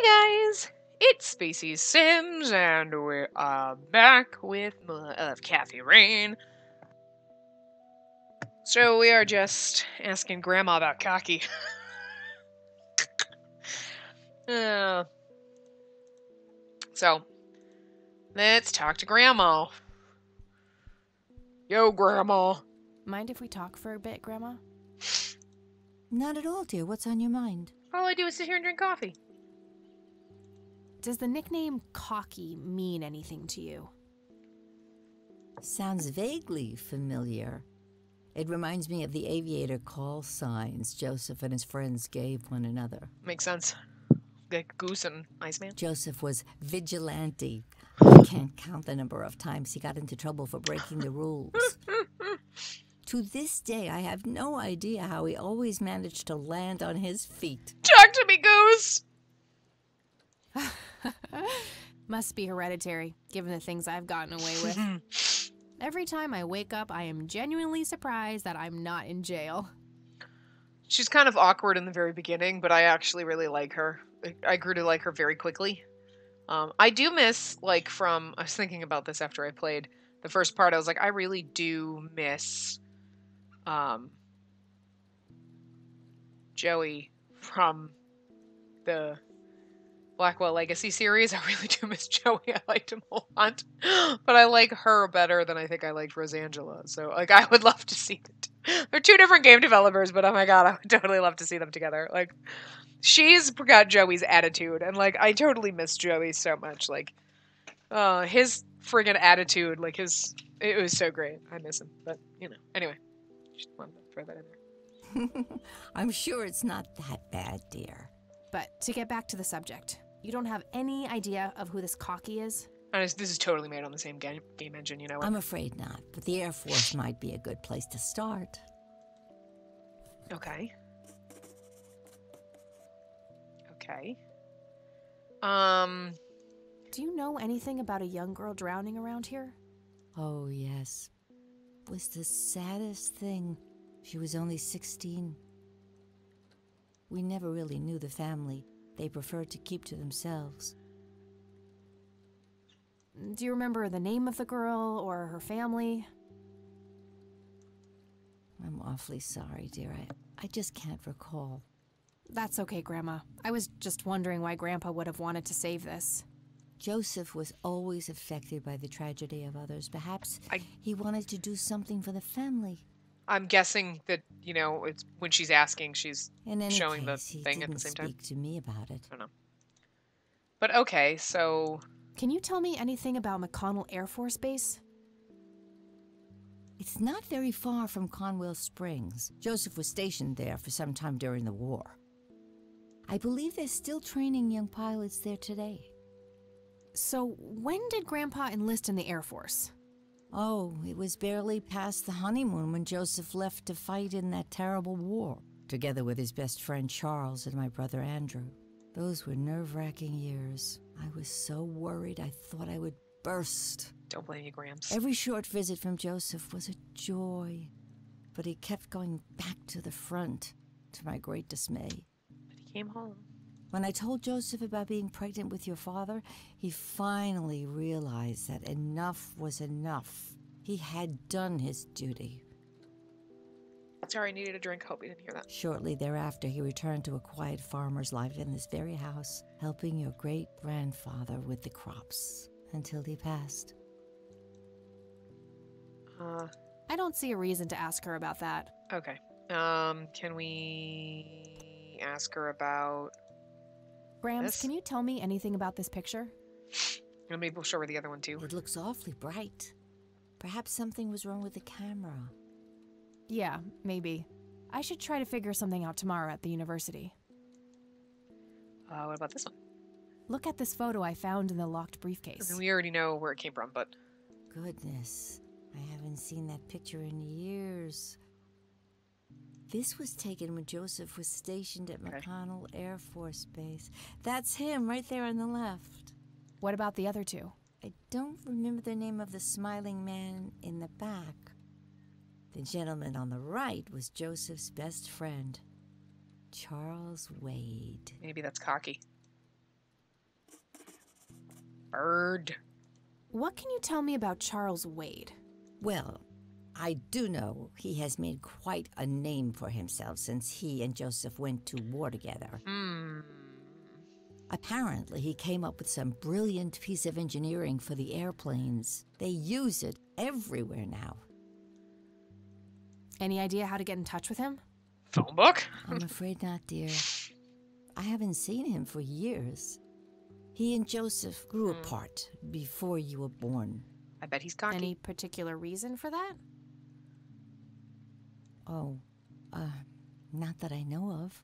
Hey guys, it's Spacey Sims, and we are back with more of Kathy Rain. So we are just asking Grandma about Cocky. uh, so let's talk to Grandma. Yo, Grandma. Mind if we talk for a bit, Grandma? Not at all, dear. What's on your mind? All I do is sit here and drink coffee. Does the nickname Cocky mean anything to you? Sounds vaguely familiar. It reminds me of the aviator call signs Joseph and his friends gave one another. Makes sense. Like Goose and Iceman. Joseph was vigilante. I can't count the number of times he got into trouble for breaking the rules. to this day, I have no idea how he always managed to land on his feet. Talk to me, Goose! Must be hereditary, given the things I've gotten away with. Every time I wake up, I am genuinely surprised that I'm not in jail. She's kind of awkward in the very beginning, but I actually really like her. I- grew to like her very quickly. Um, I do miss, like, from. I was thinking about this after I played the first part. I was like, I really do miss um, Joey from the Blackwell Legacy series. I really do miss Joey. I liked him a lot. But I like her better than I think I liked Rosangela. So, like, I would love to see it. They're two different game developers, but oh my god, I would totally love to see them together. Like, she's got Joey's attitude, and like, I totally miss Joey so much. Like, uh, his friggin' attitude, like his, it was so great. I miss him, but you know. Anyway, just wanted to throw that in there. I'm sure it's not that bad, dear. But to get back to the subject, you don't have any idea of who this Cocky is? And it's- this is totally made on the same game, game engine, you know. I'm afraid not, but the Air Force might be a good place to start. Okay. Okay. Um. Do you know anything about a young girl drowning around here? Oh, yes. Was the saddest thing. She was only 16. We never really knew the family. They preferred to keep to themselves. Do you remember the name of the girl or her family? I'm awfully sorry, dear. I, I just can't recall. That's okay, Grandma. I was just wondering why Grandpa would have wanted to save this. Joseph was always affected by the tragedy of others. Perhaps I- he wanted to do something for the family. I'm guessing that you know it's when she's asking, she's In any Showing the case, he thing at the didn't same time? speak to me about it. I don't know. But okay, so Can you tell me anything about McConnell Air Force Base? It's not very far from Conwell Springs. Joseph was stationed there for some time during the war. I believe they're still training young pilots there today. So, when did Grandpa enlist in the Air Force? Oh, it was barely past the honeymoon when Joseph left to fight in that terrible war, together with his best friend Charles and my brother Andrew. Those were nerve wracking years. I was so worried I thought I would burst. don't blame you, Grams. Every short visit from Joseph was a joy, but he kept going back to the front, to my great dismay. But he came home. When I told Joseph about being pregnant with your father, he finally realized that enough was enough. He had done his duty. Sorry, I needed a drink. Hope you didn't hear that. Shortly thereafter, he returned to a quiet farmer's life in this very house, helping your great grandfather with the crops until he passed. Uh, I don't see a reason to ask her about that. okay. Um, can we ask her about? Grams, This? can you tell me anything about this picture? And maybe we'll show her the other one too. It looks awfully bright. Perhaps something was wrong with the camera. Yeah, maybe. I should try to figure something out tomorrow at the university. Uh, what about this one? Look at this photo I found in the locked I briefcase. mean, we already know where it came from, but Goodness, I haven't seen that picture in years. This was taken when Joseph was stationed at McConnell Air Force Base. That's him right there on the left. What about the other two? I don't remember the name of the smiling man in the back. The gentleman on the right was Joseph's best friend, Charles Wade. maybe that's cocky. Bird. What can you tell me about Charles Wade? Well, I do know he has made quite a name for himself since he and Joseph went to war together. Hmm. Apparently, he came up with some brilliant piece of engineering for the airplanes. They use it everywhere now. Any idea how to get in touch with him? Phone book? I'm afraid not, dear. I haven't seen him for years. He and Joseph grew Hmm. apart before you were born. I bet he's cocky. Any particular reason for that? Oh, uh, not that I know of.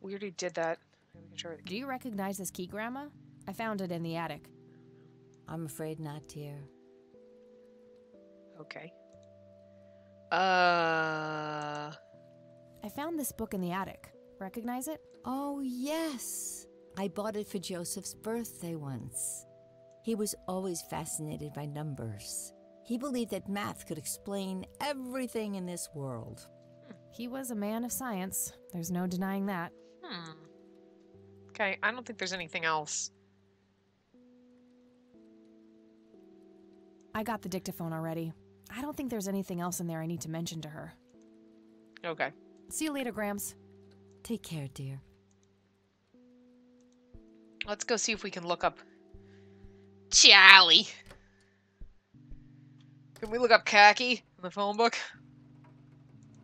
We already did that. We can try it Do you recognize this key, Grandma? I found it in the attic. I'm afraid not, dear. Okay. Uh. I found this book in the attic. Recognize it? Oh, yes. I bought it for Joseph's birthday once. He was always fascinated by numbers. He believed that math could explain everything in this world. He was a man of science. There's no denying that. Hmm. Okay, I don't think there's anything else. I got the dictaphone already. I don't think there's anything else in there I need to mention to her. Okay. See you later, Grams. Take care, dear. Let's go see if we can look up Charlie. Can we look up Cocky in the phone book?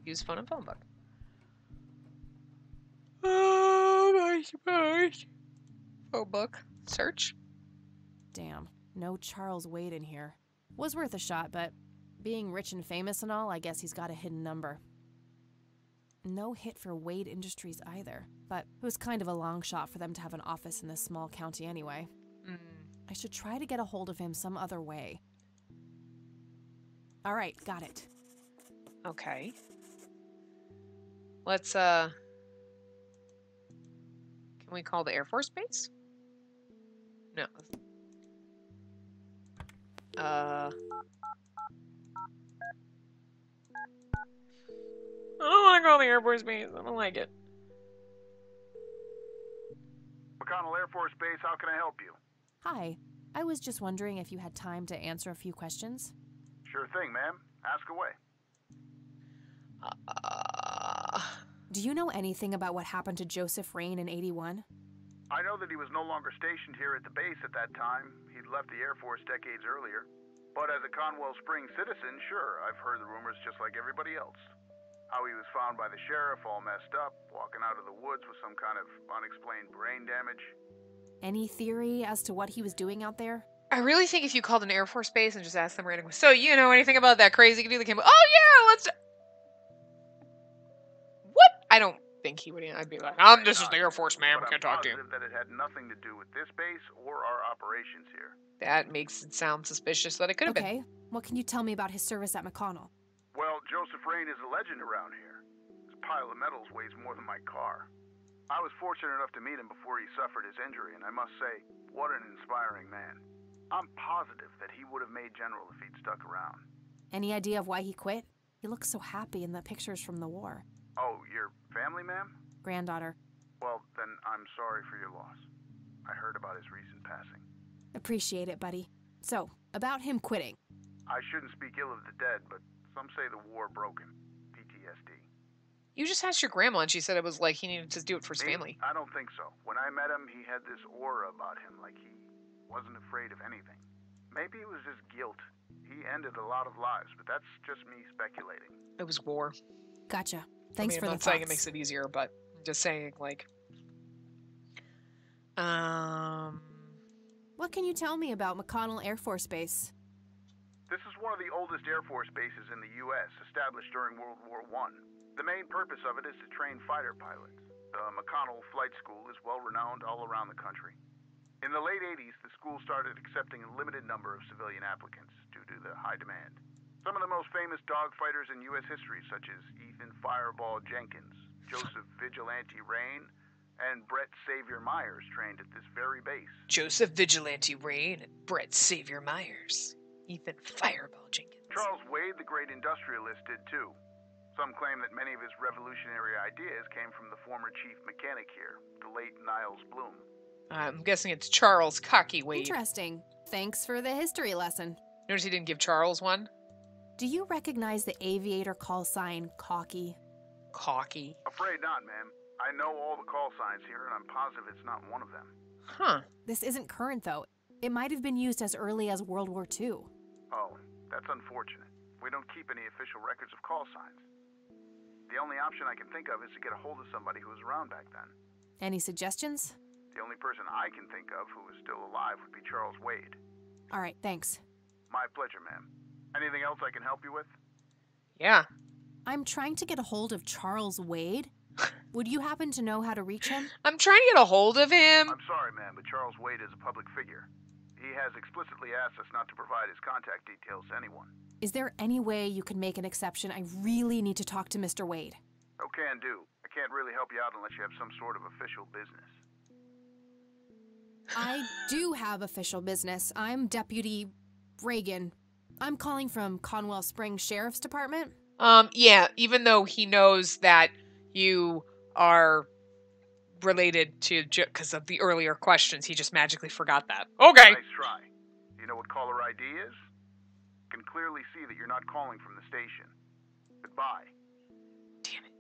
Use phone and phone book. Oh my gosh. Phone book. Search. Damn, no Charles Wade in here. Was worth a shot, but being rich and famous and all, I guess he's got a hidden number. No hit for Wade Industries either, but it was kind of a long shot for them to have an office in this small county anyway. I should try to get a hold of him some other way. All right, got it. Okay. Let's uh Can we call the Air Force Base? No. Uh I don't want to call the Air Force Base. I don't like it. McConnell Air Force Base, how can I help you? Hi, I was just wondering if you had time to answer a few questions. Sure thing, ma'am. Ask away. Uh, Do you know anything about what happened to Joseph Rain in 81? I know that he was no longer stationed here at the base at that time. He'd left the Air Force decades earlier. But as a Conwell Springs citizen, sure, I've heard the rumors just like everybody else. How he was found by the sheriff all messed up, walking out of the woods with some kind of unexplained brain damage. Any theory as to what he was doing out there? I really think if you called an Air Force Base and just asked them randomly, so you know anything about that crazy dude that came? Oh yeah, let's. What? I don't think he would. I'd be like, um, this is the Air Force, man. We But can't I'm talk to you. positive that it had nothing to do with this base or our operations here. That makes it sound suspicious that it could have been. Okay, what can you tell me about his service at McConnell? Well, Joseph Rain is a legend around here. His pile of medals weighs more than my car. I was fortunate enough to meet him before he suffered his injury, and I must say, what an inspiring man. I'm positive that he would have made general if he'd stuck around. Any idea of why he quit? He looks so happy in the pictures from the war. Oh, your family, ma'am? Granddaughter, Well, then I'm sorry for your loss. I heard about his recent passing. appreciate it, buddy. So, about him quitting. I shouldn't speak ill of the dead, but some say the war broke him. PTSD. You just asked your grandma, and she said it was like he needed to do it for his Me? family. I don't think so. When I met him, he had this aura about him, like he wasn't afraid of anything. Maybe it was just guilt. He ended a lot of lives, but that's just me speculating. It was war. Gotcha. Thanks I mean, for I'm the not saying it makes it easier, but I'm just saying like. Um. What can you tell me about McConnell Air Force Base? This is one of the oldest Air Force bases in the U.S., established during World War I. The main purpose of it is to train fighter pilots. The McConnell Flight School is well renowned all around the country. In the late 80s, the school started accepting a limited number of civilian applicants due to the high demand. Some of the most famous dogfighters in U.S. history, such as Ethan Fireball Jenkins, Joseph Vigilante Rain, and Brett Savior Myers, trained at this very base. Joseph Vigilante Rain and Brett Savior Myers. Ethan Fireball Jenkins. Charles Wade, the great industrialist, did too. Some claim that many of his revolutionary ideas came from the former chief mechanic here, the late Niles Bloom. I'm guessing it's Charles Cocky Wade. Interesting. Thanks for the history lesson. Notice he didn't give Charles one. Do you recognize the aviator call sign Cocky? Cocky. Afraid not, ma'am. I know all the call signs here, and I'm positive it's not one of them. Huh. This isn't current, though. It might have been used as early as World War II. Oh, that's unfortunate. We don't keep any official records of call signs. The only option I can think of is to get a hold of somebody who was around back then. Any suggestions? The only person I can think of who is still alive would be Charles Wade. All right, thanks. My pleasure, ma'am. Anything else I can help you with? Yeah. I'm trying to get a hold of Charles Wade. Would you happen to know how to reach him? I'm trying to get a hold of him. I'm sorry, ma'am, but Charles Wade is a public figure. He has explicitly asked us not to provide his contact details to anyone. Is there any way you can make an exception? I really need to talk to Mr. Wade. No can do. I can't really help you out unless you have some sort of official business. I do have official business. I'm Deputy Reagan. I'm calling from Conwell Springs Sheriff's Department. Um, yeah, even though he knows that you are related to because of the earlier questions, he just magically forgot that. Okay. Nice try. You know what caller ID is? Can clearly see that you're not calling from the station. Goodbye. Damn it.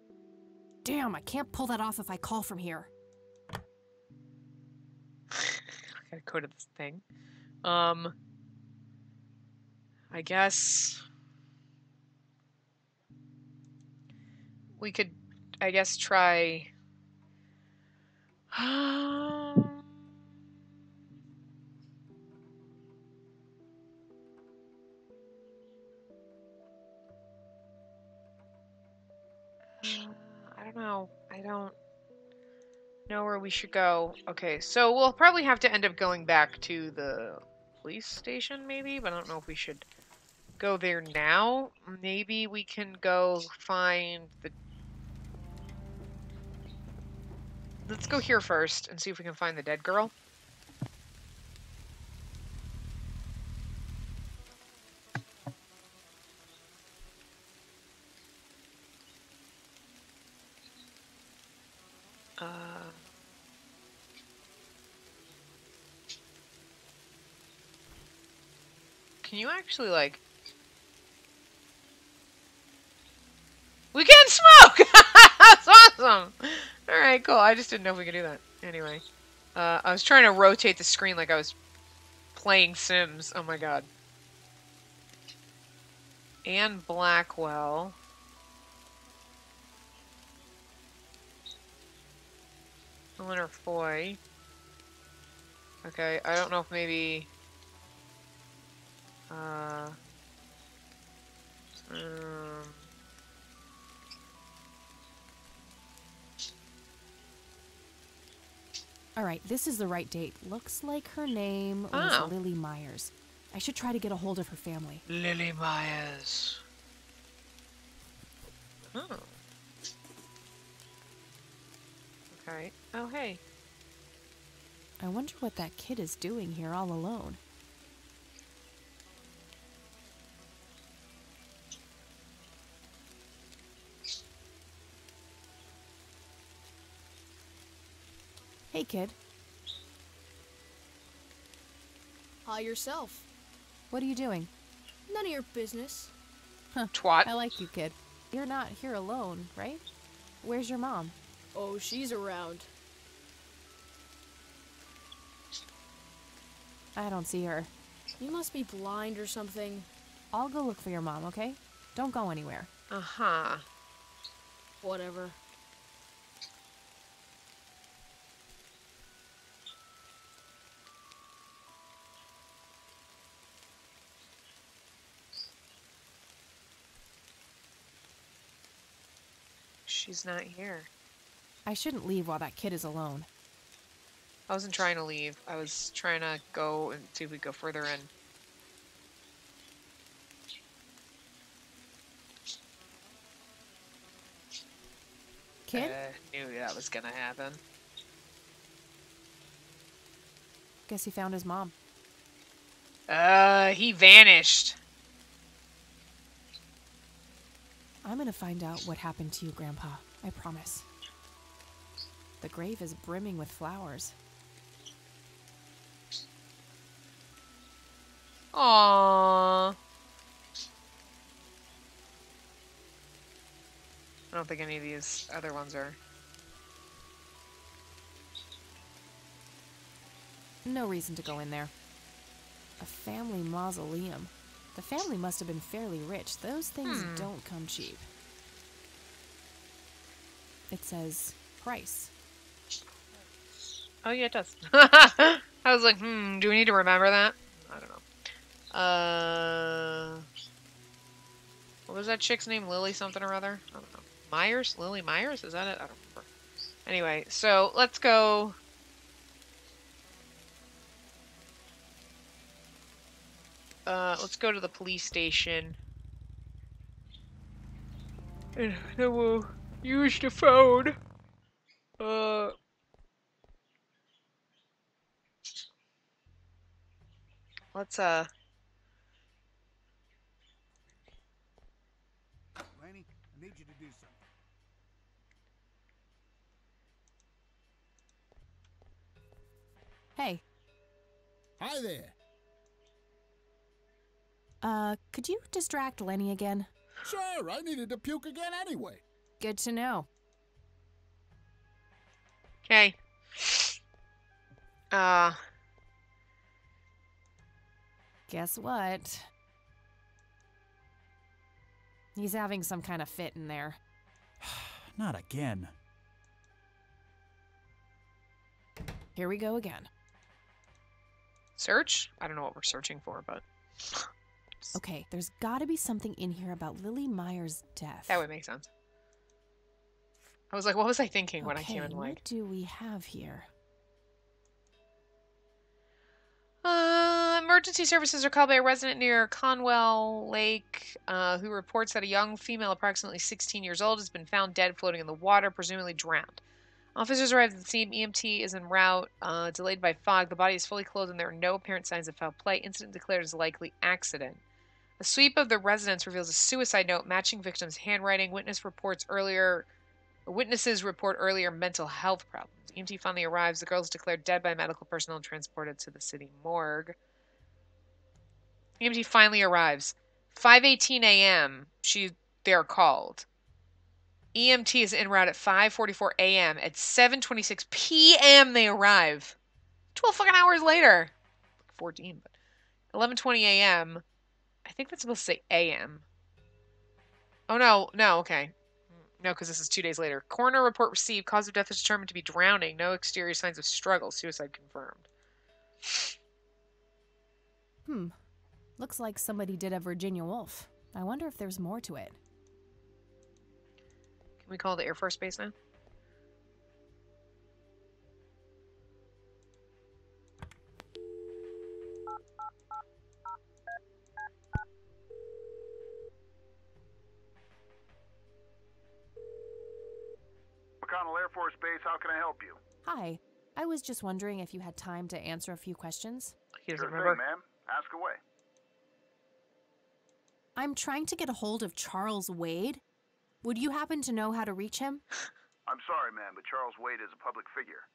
Damn, I can't pull that off if I call from here. I gotta go to this thing. Um, I guess we could, I guess, try. I don't know where we should go. Okay, so we'll probably have to end up going back to the police station, maybe, but I don't know if we should go there now. Maybe we can go find the. Let's go here first and see if we can find the dead girl. Uh, can you actually like? We can smoke. That's awesome. All right, cool. I just didn't know if we could do that. Anyway, uh, I was trying to rotate the screen like I was playing Sims. Oh my god. Anne Blackwell. Eleanor Foy. Okay, I don't know if maybe... Uh... Um... All right, this is the right date. Looks like her name was Oh. Lily Myers. I should try to get a hold of her family. Lily Myers. Oh. Okay. Oh, hey. I wonder what that kid is doing here all alone. Hey, kid. Hi yourself. What are you doing? None of your business. Huh. Twat. I like you, kid. You're not here alone, right? Where's your mom? Oh, she's around. I don't see her. You must be blind or something. I'll go look for your mom, okay? Don't go anywhere. Uh-huh. Whatever. She's not here. I shouldn't leave while that kid is alone. I wasn't trying to leave. I was trying to go and see if we go further in. Kid? I knew that was gonna happen. Guess he found his mom. Uh, he vanished. I'm gonna find out what happened to you, Grandpa. I promise. The grave is brimming with flowers. Aww. I don't think any of these other ones are. No reason to go in there. A family mausoleum. The family must have been fairly rich. Those things Hmm. don't come cheap. It says price. Oh yeah, it does. I was like, hmm, do we need to remember that? I don't know. Uh, what was that chick's name? Lily something or other? I don't know. Myers? Lily Myers? Is that it? I don't remember. Anyway, so let's go. Uh, let's go to the police station. And then we'll use the phone. Uh. Let's uh Lanny, I need you to do something. Hey, Hi there. Uh, could you distract Lenny again? Sure, I needed to puke again anyway. Good to know. okay. Uh Guess what? He's having some kind of fit in there. Not again. Here we go again. search? I don't know what we're searching for, but Okay, there's gotta be something in here about Lily Myers' death. that would make sense. I was like, what was I thinking when I came in Okay, like What do we have here? Uh, emergency services are called by a resident near Conwell Lake uh, who reports that a young female, approximately 16 years old, has been found dead floating in the water, presumably drowned. Officers arrive at the scene. EMT is en route, uh, delayed by fog. The body is fully clothed and there are no apparent signs of foul play. Incident declared as likely accident. A sweep of the residence reveals a suicide note matching victim's handwriting. Witness reports earlier Witnesses report earlier mental health problems. EMT finally arrives. The girl is declared dead by medical personnel and transported to the city morgue. EMT finally arrives. 5:18 a.m. She they're called. EMT is en route at 5:44 a.m. At 7:26 p.m. they arrive. 12 fucking hours later. 14, but 11:20 a.m. I think that's supposed to say a.m. Oh no, no, okay. No, because this is two days later. Coroner report received. Cause of death is determined to be drowning. No exterior signs of struggle. Suicide confirmed. Hmm. Looks like somebody did a Virginia Woolf. I wonder if there's more to it. Can we call the Air Force Base now? McConnell Air Force Base, how can I help you? Hi. I was just wondering if you had time to answer a few questions. He doesn't Sure remember. thing, ma'am. Ask away. I'm trying to get a hold of Charles Wade. Would you happen to know how to reach him? I'm sorry, ma'am, but Charles Wade is a public figure.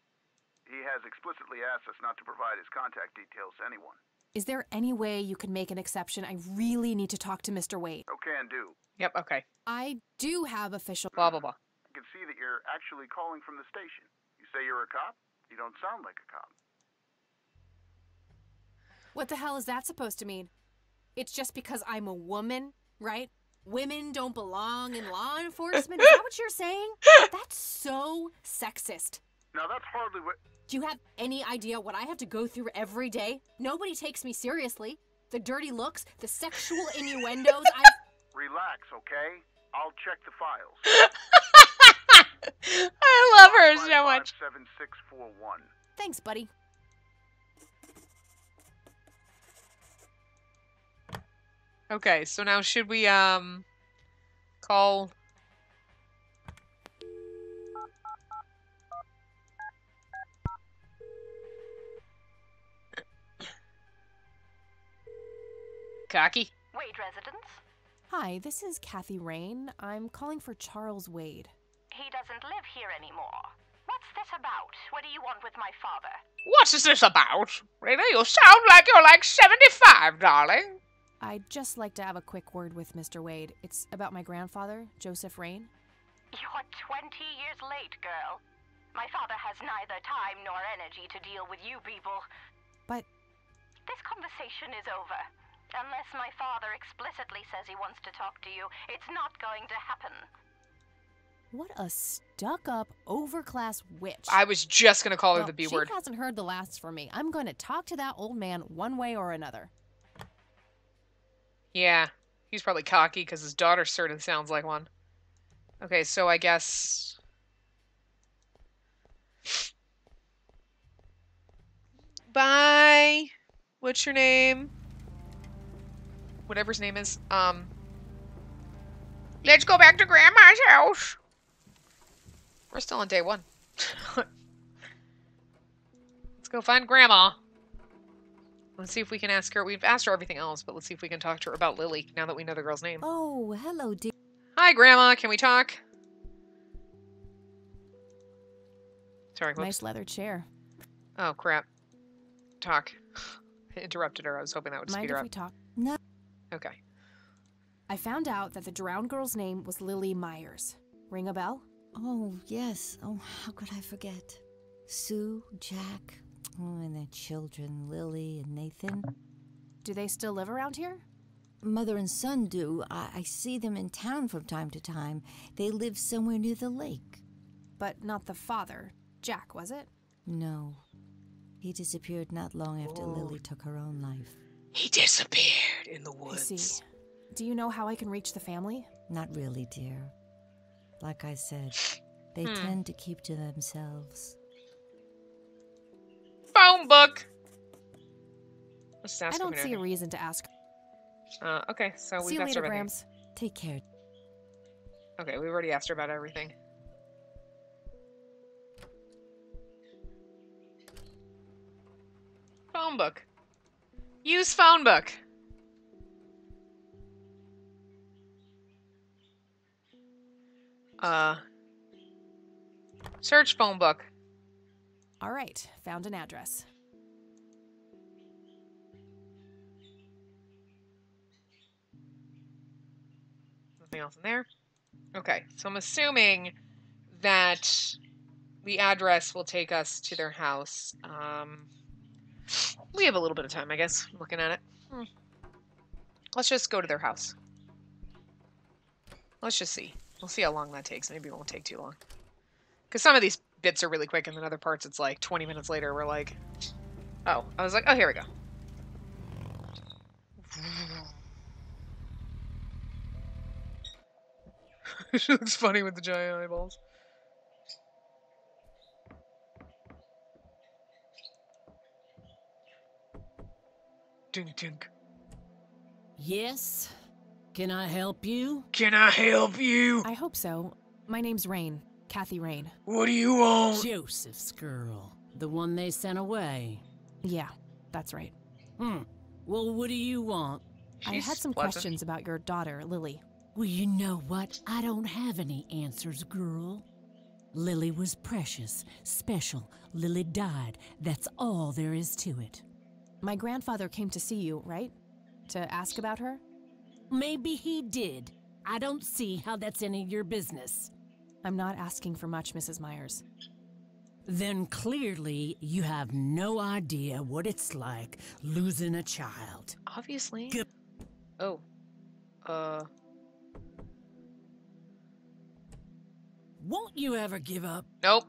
He has explicitly asked us not to provide his contact details to anyone. Is there any way you can make an exception? I really need to talk to Mr. Wade. No can do. Yep. Okay. I do have official. Blah blah blah. I can see that you're actually calling from the station. You say you're a cop? You don't sound like a cop. What the hell is that supposed to mean? It's just because I'm a woman, right? Women don't belong in law enforcement? Is that what you're saying? That's so sexist. Now that's hardly what. Do you have any idea what I have to go through every day? Nobody takes me seriously. The dirty looks, the sexual innuendos, I. Relax, okay? I'll check the files. I love her so much. 7641. Thanks, buddy. Okay. So now should we um call? Cocky. Wade residence? Hi, this is Kathy Rain. I'm calling for Charles Wade. He doesn't live here anymore. What's this about? What do you want with my father? What is this about? Really? You sound like you're like 75, darling. I'd just like to have a quick word with Mr. Wade. It's about my grandfather, Joseph Rain. You're 20 years late, girl. My father has neither time nor energy to deal with you people. But This conversation is over. Unless my father explicitly says he wants to talk to you, it's not going to happen. What a stuck up, overclass witch. I was just gonna call her the B word. she hasn't heard the last from me. I'm going to talk to that old man one way or another. Yeah, he's probably cocky because his daughter certainly sounds like one. Okay, so I guess. Bye. What's your name? Whatever his name is. Um. Let's go back to Grandma's house. We're still on day one. let's go find Grandma. Let's see if we can ask her. We've asked her everything else, but let's see if we can talk to her about Lily now that we know the girl's name. Oh, hello, dear. Hi, Grandma. Can we talk? Sorry. Whoops. Nice leather chair. Oh crap. Talk. I interrupted her. I was hoping that would Mind speed if her we talk? No, Okay. I found out that the drowned girl's name was Lily Myers. Ring a bell? Oh, yes. Oh, how could I forget? Sue, Jack, oh, and their children, Lily and Nathan. Do they still live around here? Mother and son do. I, I see them in town from time to time. They live somewhere near the lake. But not the father. Jack, was it? No. He disappeared not long after Lily took her own life. He disappeared in the I woods. see. Do you know how I can reach the family? Not really, dear. Like I said, they Hmm. tend to keep to themselves. Phone book. Let's just ask I don't see a reason to ask. Uh, okay, so see we've you asked her later, everything. Grams. Take care. Okay, we've already asked her about everything. Phone book. Use phone book. Uh. Search phone book. All right, found an address. Nothing else in there. Okay, so I'm assuming that the address will take us to their house. Um, we have a little bit of time, I guess. Looking at it, Hmm. let's just go to their house. Let's just see. We'll see how long that takes. Maybe it won't take too long. Because some of these bits are really quick, and then other parts, it's like 20 minutes later. We're like, oh, I was like, oh, here we go. she looks funny with the giant eyeballs. Dink dink. Yes? Can I help you? Can I help you? I hope so. My name's Rain. Kathy Rain. What do you want? Joseph's girl. The one they sent away. Yeah, that's right. Hmm. Well, what do you want? I had some pleasant. questions about your daughter, Lily. Well, you know what? I don't have any answers, girl. Lily was precious, special. Lily died. That's all there is to it. My grandfather came to see you, right? To ask about her? Maybe he did. I don't see how that's any of your business. I'm not asking for much, Mrs. Myers. Then clearly you have no idea what it's like losing a child. Obviously. Good. Oh. Uh. Won't you ever give up? Nope.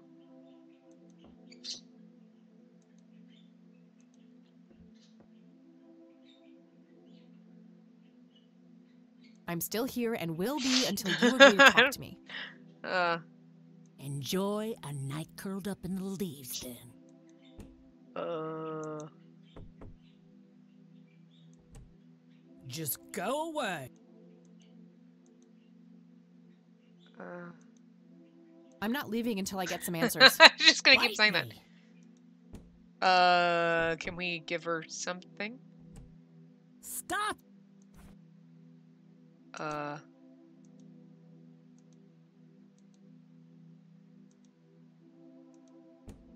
I'm still here and will be until you agree to talk to me. Uh. Enjoy a night curled up in the leaves then. Uh. Just go away. Uh. I'm not leaving until I get some answers. I'm just gonna keep Bite saying that. Uh, can we give her something? Stop. Uh.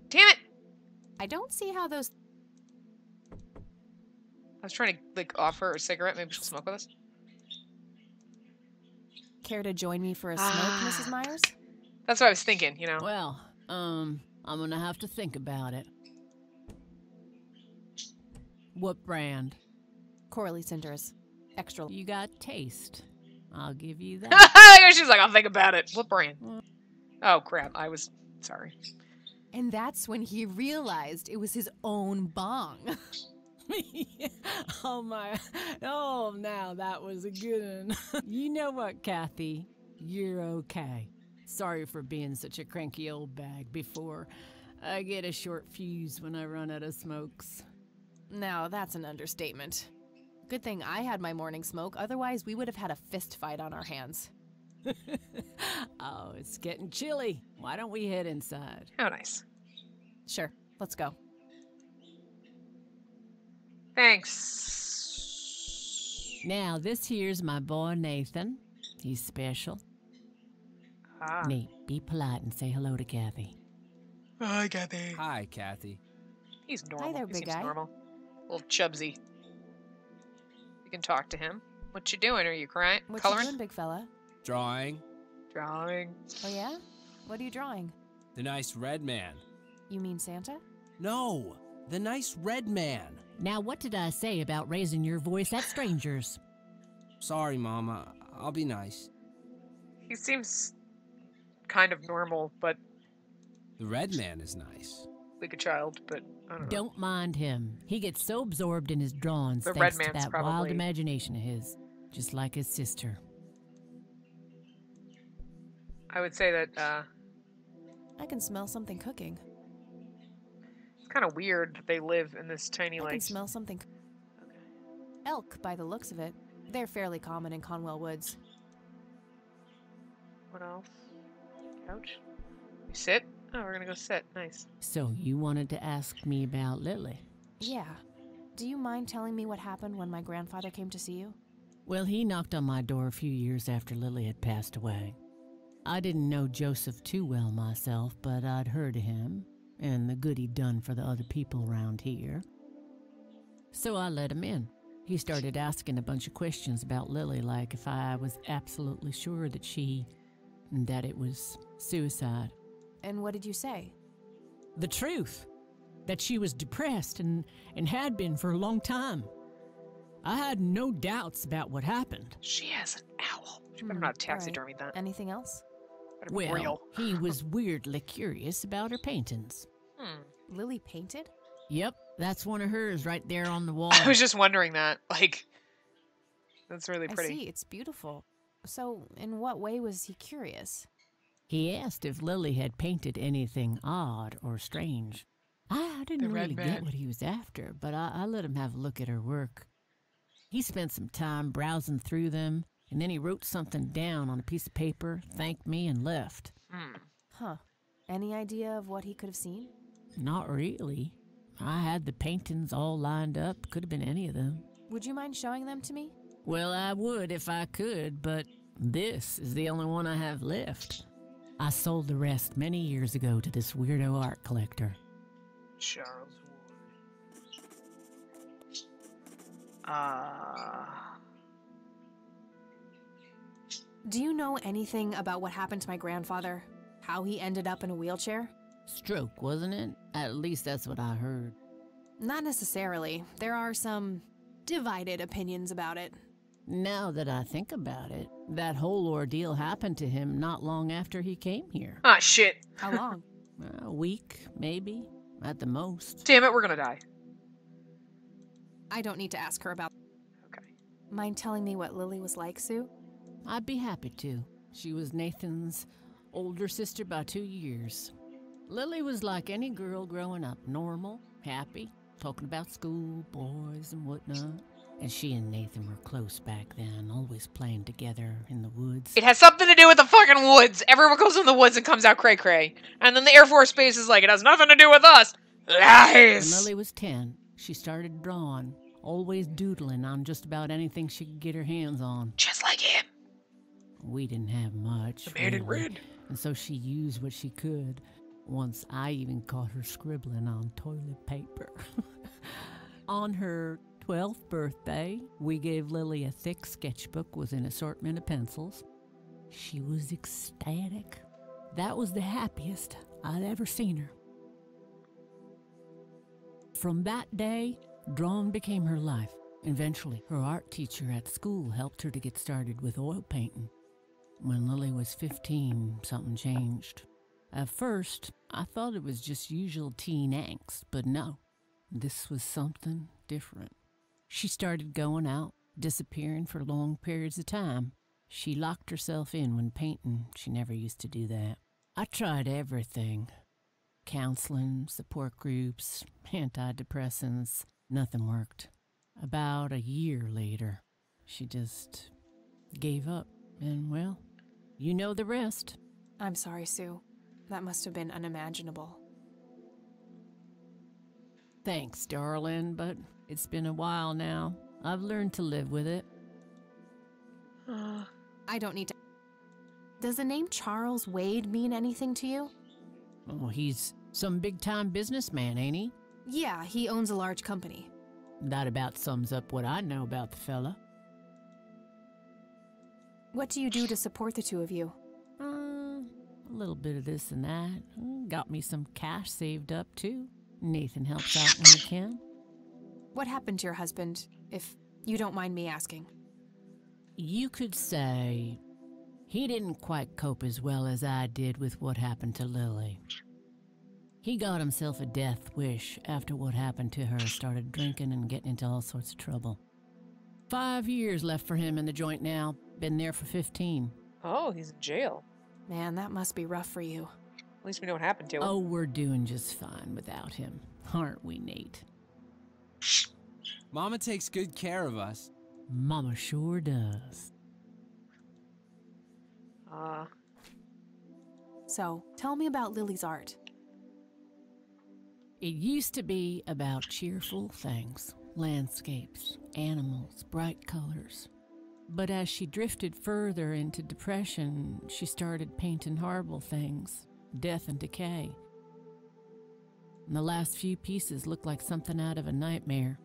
Damn it! I don't see how those. I was trying to like offer a cigarette. Maybe she'll smoke with us. Care to join me for a smoke, Mrs. Myers? That's what I was thinking. You know. Well, um, I'm gonna have to think about it. What brand? Corley Cinders. Extra. You got taste. I'll give you that. She's like, I'll think about it. What brand? Oh crap! I was sorry. And that's when he realized it was his own bong. oh my! Oh, now that was a good one. you know what, Kathy? You're okay. Sorry for being such a cranky old bag before. I get a short fuse when I run out of smokes. now, that's an understatement. Good thing I had my morning smoke, otherwise, we would have had a fist fight on our hands. oh, it's getting chilly. Why don't we head inside? How nice. Sure, let's go. Thanks. Now, this here's my boy Nathan. He's special. Ah. Nate, be polite and say hello to Kathy. Hi, Kathy. Hi, Kathy. He's normal. there, he big seems guy. normal. little chubsy. You can talk to him. What you doing? Are you crying? What Coloring? you doing, big fella? Drawing Drawing. Oh yeah? What are you drawing? the nice red man. You mean Santa? No, the nice red man. Now, what did I say about raising your voice at strangers? Sorry, Mama. I'll be nice. He seems kind of normal, but The red man is nice. Like a child. But I don't know. Don't mind him. He gets so absorbed in his drawings The thanks red to man's that wild imagination of his, just like his sister. I would say that uh, I can smell something cooking. it's kind of weird that they live in this tiny I like. can smell something. c- Elk, by the looks of it. They're fairly common in Conwell Woods. What else? Couch. You sit. Oh, we're gonna go sit. Nice. So, you wanted to ask me about Lily? Yeah. Do you mind telling me what happened when my grandfather came to see you? Well, he knocked on my door a few years after Lily had passed away. I didn't know Joseph too well myself, but I'd heard of him and the good he'd done for the other people around here. So I let him in. He started asking a bunch of questions about Lily, like if I was absolutely sure that she. that it was suicide. And what did you say? The truth. That she was depressed and, and had been for a long time. I had no doubts about what happened. She has an owl. She better Hmm, not alright. taxidermy that. Anything else? Better Well, real. he was weirdly curious about her paintings. Hmm. Lily painted? Yep, that's one of hers right there on the wall. I was just wondering that. Like, that's really pretty. I pretty. see, it's beautiful. So, in what way was he curious? He asked if Lily had painted anything odd or strange. I, I didn't The really man. get what he was after, but I, I let him have a look at her work. He spent some time browsing through them, and then he wrote something down on a piece of paper, thanked me, and left. Hmm. Huh. Any idea of what he could have seen? Not really. I had the paintings all lined up. Could have been any of them. Would you mind showing them to me? Well, I would if I could, but this is the only one I have left. I sold the rest many years ago to this weirdo art collector. Charles Wood. Uh, Do you know anything about what happened to my grandfather? How he ended up in a wheelchair? Stroke, wasn't it? At least that's what I heard. Not necessarily. There are some divided opinions about it. Now that I think about it, that whole ordeal happened to him not long after he came here. ah, shit. How long? A week, maybe, at the most. Damn it, we're gonna die. I don't need to ask her about. Okay. Mind telling me what Lily was like, Sue? I'd be happy to. She was Nathan's older sister by two years. Lily was like any girl growing up, normal, happy, talking about school, boys, and whatnot. And she and Nathan were close back then, always playing together in the woods. It has something to do with the fucking woods. Everyone goes in the woods and comes out cray cray. And then the Air Force Base is like, it has nothing to do with us. Lies. When Lily was 10, she started drawing, always doodling on just about anything she could get her hands on. Just like him. We didn't have much. The man in really, red. And so she used what she could. Once I even caught her scribbling on toilet paper. on her 12th birthday, we gave Lily a thick sketchbook with an assortment of pencils. She was ecstatic. That was the happiest I'd ever seen her. From that day, drawing became her life. Eventually, her art teacher at school helped her to get started with oil painting. When Lily was 15, something changed. At first, I thought it was just usual teen angst, but no, this was something different. She started going out, disappearing for long periods of time. She locked herself in when painting. She never used to do that. I tried everything counseling, support groups, antidepressants. Nothing worked. About a year later, she just gave up. And well, you know the rest. I'm sorry, Sue. That must have been unimaginable. Thanks, darling, but it's been a while now. I've learned to live with it. Uh, I don't need to. Does the name Charles Wade mean anything to you? Oh, he's some big time businessman, ain't he? Yeah, he owns a large company. That about sums up what I know about the fella. What do you do to support the two of you? Uh, a little bit of this and that. Got me some cash saved up, too. Nathan helps out when he can. What happened to your husband, if you don't mind me asking? You could say he didn't quite cope as well as I did with what happened to Lily. He got himself a death wish after what happened to her, started drinking and getting into all sorts of trouble. Five years left for him in the joint now. Been there for 15. oh, he's in jail. Man, that must be rough for you. At least we know what happened to him. Oh, we're doing just fine without him, aren't we, Nate? Mama takes good care of us. Mama sure does. Uh, So, tell me about Lily's art. It used to be about cheerful things landscapes, animals, bright colors. But as she drifted further into depression, she started painting horrible things death and decay. And the last few pieces look like something out of a nightmare.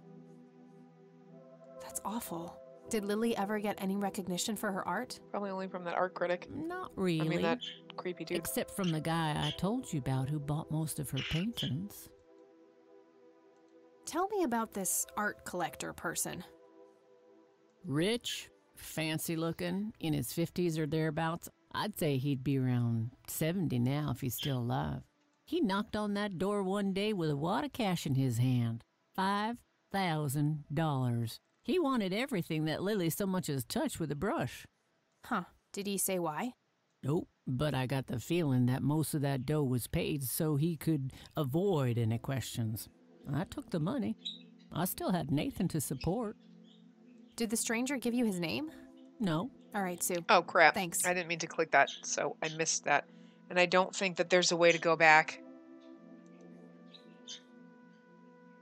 That's awful. Did Lily ever get any recognition for her art? probably only from that art critic. Not really. I mean, that creepy dude. Except from the guy I told you about who bought most of her paintings. Tell me about this art collector person. Rich, fancy looking, in his 50s or thereabouts. I'd say he'd be around 70 now if he's still alive. He knocked on that door one day with a wad of cash in his hand $5,000. He wanted everything that Lily so much as touched with a brush. Huh. Did he say why? Nope, but I got the feeling that most of that dough was paid so he could avoid any questions. I took the money. I still had Nathan to support. Did the stranger give you his name? No, All right, Sue. Oh crap! Thanks. I didn't mean to click that, so I missed that. And I don't think that there's a way to go back.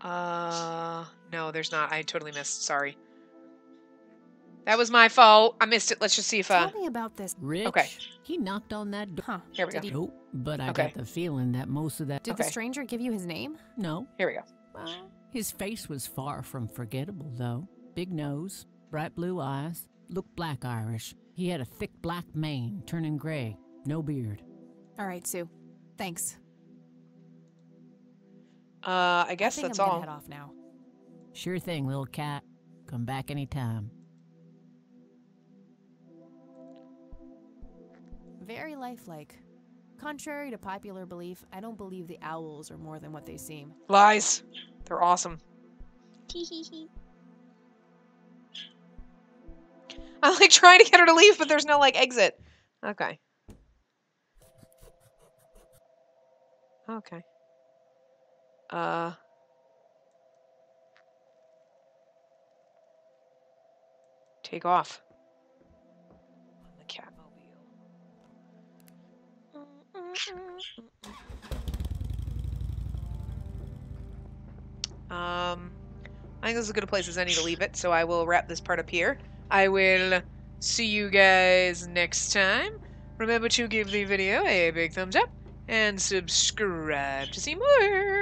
Uh, no, there's not. I totally missed. Sorry. That was my fault. I missed it. Let's just see if uh. Tell me about this. Rich. Okay. He knocked on that door. Huh. Here we Did go. he- Nope, but I Okay. got the feeling that most of that. Did Okay. the stranger give you his name? No, Here we go. well, his face was far from forgettable, though. Big nose, bright blue eyes, looked black Irish. He had a thick black mane, turning gray, no beard. All right, Sue. Thanks. Uh, I guess I think that's I'm all. head off now. Sure thing, little cat. Come back anytime. Very lifelike. Contrary to popular belief, I don't believe the owls are more than what they seem. Lies. They're awesome. I'm like trying to get her to leave, but there's no like exit. Okay. Okay. Uh. Take off. On the Catmobile. Um, I think this is as good a place as any to leave it, so I will wrap this part up here. I will see you guys next time. Remember to give the video a big thumbs up and subscribe to see more.